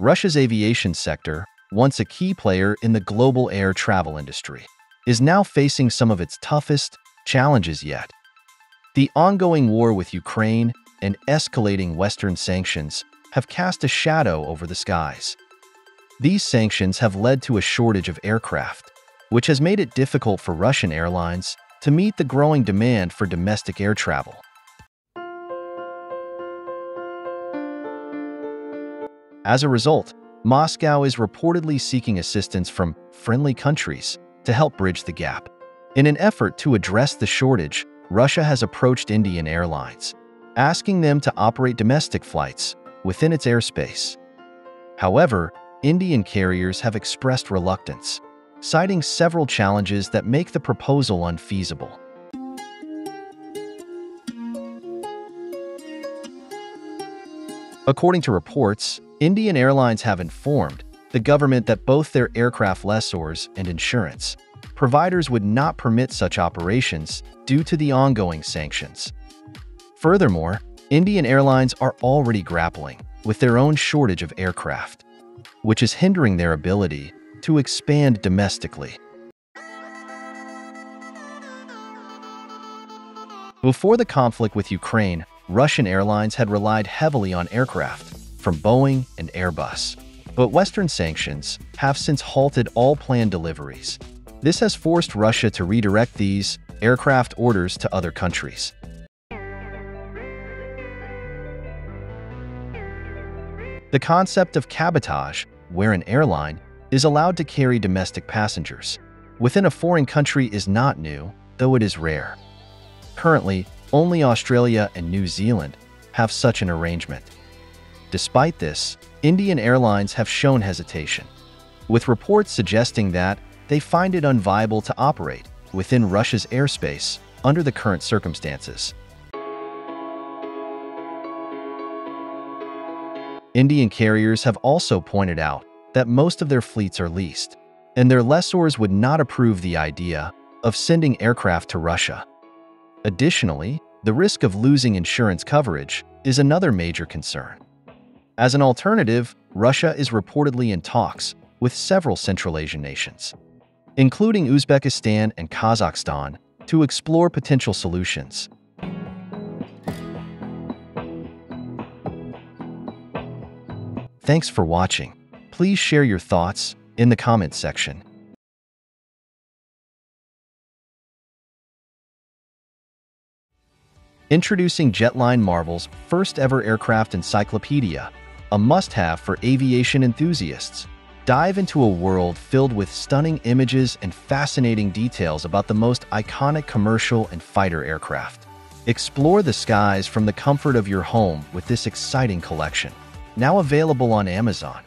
Russia's aviation sector, once a key player in the global air travel industry, is now facing some of its toughest challenges yet. The ongoing war with Ukraine and escalating Western sanctions have cast a shadow over the skies. These sanctions have led to a shortage of aircraft, which has made it difficult for Russian airlines to meet the growing demand for domestic air travel. As a result, Moscow is reportedly seeking assistance from friendly countries to help bridge the gap. In an effort to address the shortage, Russia has approached Indian Airlines, asking them to operate domestic flights within its airspace. However, Indian carriers have expressed reluctance, citing several challenges that make the proposal unfeasible. According to reports, Indian Airlines have informed the government that both their aircraft lessors and insurance providers would not permit such operations due to the ongoing sanctions. Furthermore, Indian Airlines are already grappling with their own shortage of aircraft, which is hindering their ability to expand domestically. Before the conflict with Ukraine, Russian airlines had relied heavily on aircraft from Boeing and Airbus. But Western sanctions have since halted all planned deliveries. This has forced Russia to redirect these aircraft orders to other countries. The concept of cabotage, where an airline is allowed to carry domestic passengers within a foreign country is not new, though it is rare. Currently, only Australia and New Zealand have such an arrangement. Despite this, Indian Airlines have shown hesitation, with reports suggesting that they find it unviable to operate within Russia's airspace under the current circumstances. Indian carriers have also pointed out that most of their fleets are leased, and their lessors would not approve the idea of sending aircraft to Russia. Additionally, the risk of losing insurance coverage is another major concern. As an alternative, Russia is reportedly in talks with several Central Asian nations, including Uzbekistan and Kazakhstan, to explore potential solutions. Thanks for watching. Please share your thoughts in the comments section. Introducing Jetline Marvel's first ever aircraft encyclopedia a must-have for aviation enthusiasts. Dive into a world filled with stunning images and fascinating details about the most iconic commercial and fighter aircraft. Explore the skies from the comfort of your home with this exciting collection, now available on Amazon.